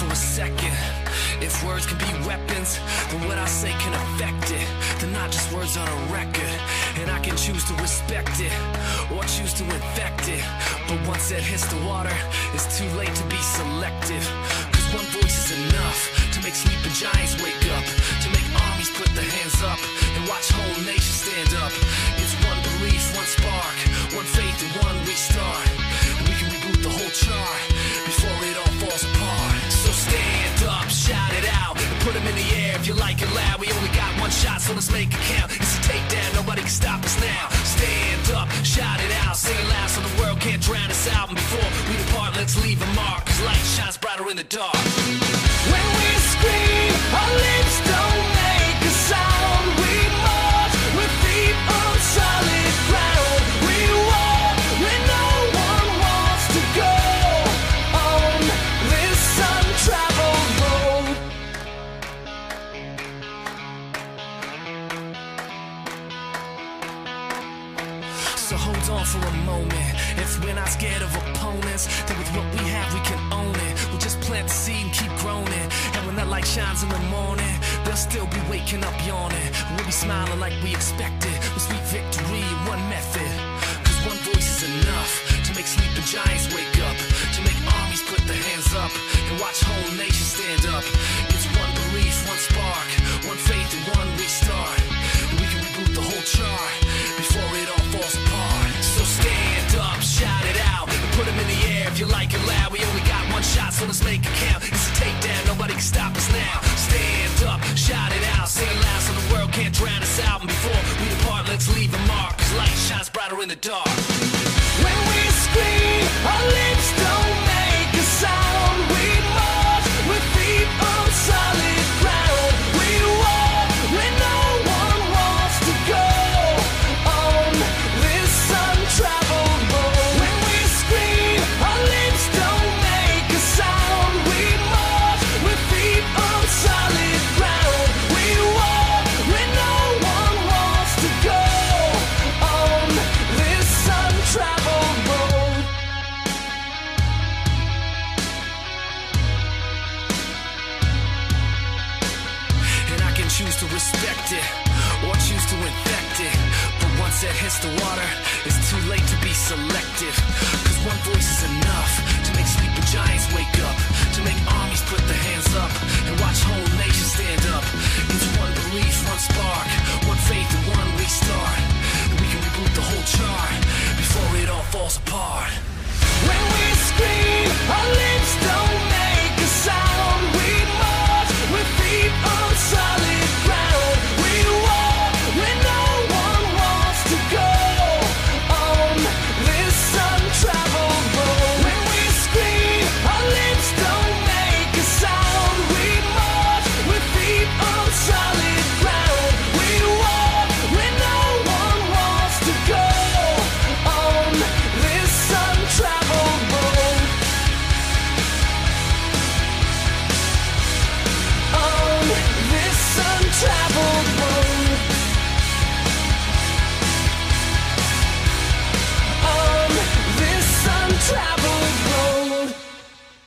for a second. If words can be weapons, then what I say can affect it. They're not just words on a record, and I can choose to respect it or choose to infect it. But once it hits the water, it's too late to be selective. Cause one voice is enough to make sleeping giants wake up, to make armies put their hands up, and watch like it loud. We only got one shot, so let's make it count. It's a takedown, nobody can stop us now. Stand up, shout it out, sing it loud so the world can't drown us out. And before we depart, let's leave a mark, cause light shines brighter in the dark. On for a moment. If we're not scared of opponents, then with what we have, we can own it. We'll just plant the seed and keep growing. And when that light shines in the morning, they'll still be waking up yawning. We'll be smiling like we expected, with sweet victory in one method. Cause one voice is enough can't drown us out. And before we depart, let's leave a mark, cause light shines brighter in the dark. choose to respect it or choose to infect it. But once it hits the water, it's too late to be selective. Cause one voice is enough to make sleeping giants wake up, to make armies put their hands up, and watch whole nations stand up. It's one belief, one spark, one faith, and one restart. And we can reboot the whole chart before it all falls apart.